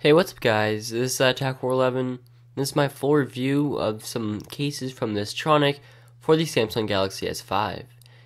Hey, what's up guys? This is uh, Attack411. This is my full review of some cases from Diztronic for the Samsung Galaxy S5.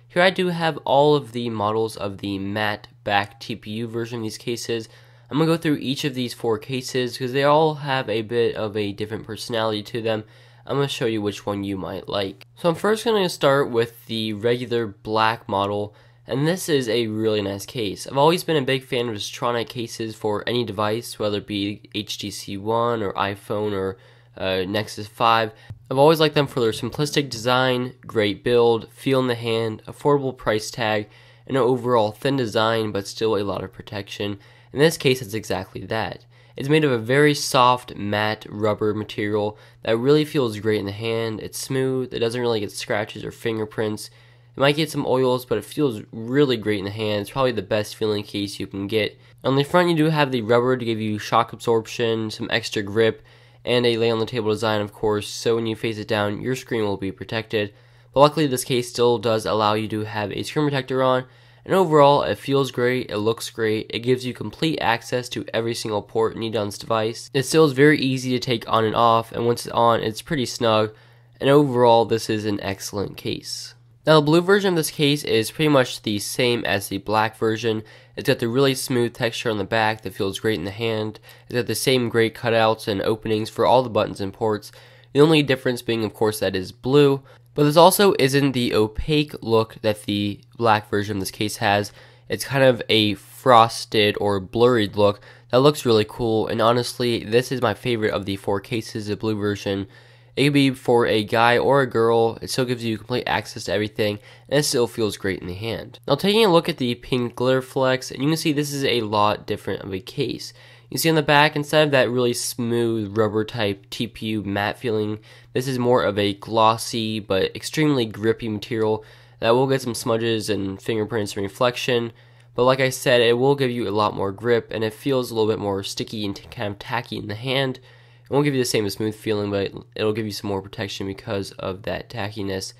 Here I do have all of the models of the matte back TPU version of these cases. I'm going to go through each of these four cases because they all have a bit of a different personality to them. I'm going to show you which one you might like. So I'm first going to start with the regular black model and this is a really nice case. I've always been a big fan of Diztronic cases for any device, whether it be HTC One or iPhone or uh, Nexus 5. I've always liked them for their simplistic design, great build, feel in the hand, affordable price tag, and an overall thin design but still a lot of protection. In this case, it's exactly that. It's made of a very soft, matte rubber material that really feels great in the hand. It's smooth, it doesn't really get scratches or fingerprints. It might get some oils, but it feels really great in the hand. It's probably the best feeling case you can get. On the front, you do have the rubber to give you shock absorption, some extra grip, and a lay on the table design, of course, so when you face it down, your screen will be protected. But luckily, this case still does allow you to have a screen protector on, and overall, it feels great, it looks great, it gives you complete access to every single port needed on this device. It still is very easy to take on and off, and once it's on, it's pretty snug, and overall, this is an excellent case. Now the blue version of this case is pretty much the same as the black version. It's got the really smooth texture on the back that feels great in the hand. It's got the same great cutouts and openings for all the buttons and ports. The only difference being of course that is blue. But this also isn't the opaque look that the black version of this case has. It's kind of a frosted or blurred look that looks really cool and honestly this is my favorite of the four cases, the blue version. It could be for a guy or a girl, it still gives you complete access to everything, and it still feels great in the hand. Now taking a look at the pink glitter flex, and you can see this is a lot different of a case. You see on the back, instead of that really smooth rubber type TPU matte feeling, this is more of a glossy but extremely grippy material that will get some smudges and fingerprints and reflection. But like I said, it will give you a lot more grip and it feels a little bit more sticky and kind of tacky in the hand. It won't give you the same smooth feeling, but it'll give you some more protection because of that tackiness.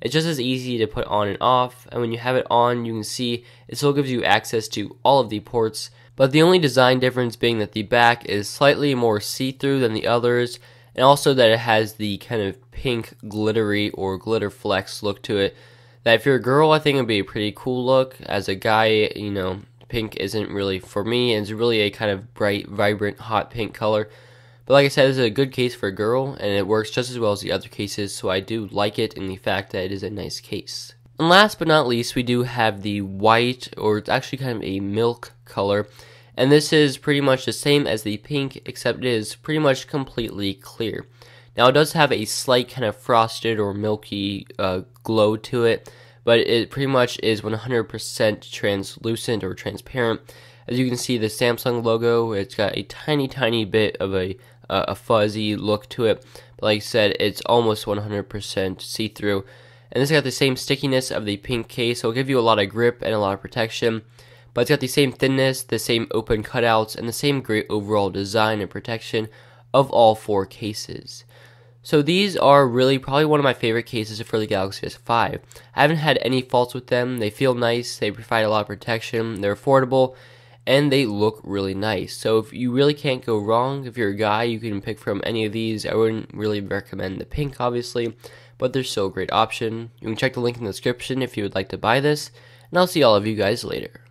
It's just as easy to put on and off, and when you have it on, you can see it still gives you access to all of the ports, but the only design difference being that the back is slightly more see-through than the others, and also that it has the kind of pink glittery or glitter flex look to it. That if you're a girl, I think it'd be a pretty cool look. As a guy, you know, pink isn't really for me, and it's really a kind of bright, vibrant, hot pink color. But like I said, this is a good case for a girl, and it works just as well as the other cases, so I do like it in the fact that it is a nice case. And last but not least, we do have the white, or it's actually kind of a milk color. And this is pretty much the same as the pink, except it is pretty much completely clear. Now it does have a slight kind of frosted or milky uh, glow to it, but it pretty much is 100% translucent or transparent. As you can see, the Samsung logo, it's got a tiny, tiny bit of a uh, a fuzzy look to it. But like I said, it's almost 100% see-through. And this got the same stickiness of the pink case, so it'll give you a lot of grip and a lot of protection. But it's got the same thinness, the same open cutouts, and the same great overall design and protection of all four cases. So these are really probably one of my favorite cases for the Galaxy S5. I haven't had any faults with them. They feel nice, they provide a lot of protection, they're affordable, and they look really nice. So if you really can't go wrong, if you're a guy, you can pick from any of these. I wouldn't really recommend the pink, obviously, but they're still a great option. You can check the link in the description if you would like to buy this, and I'll see all of you guys later.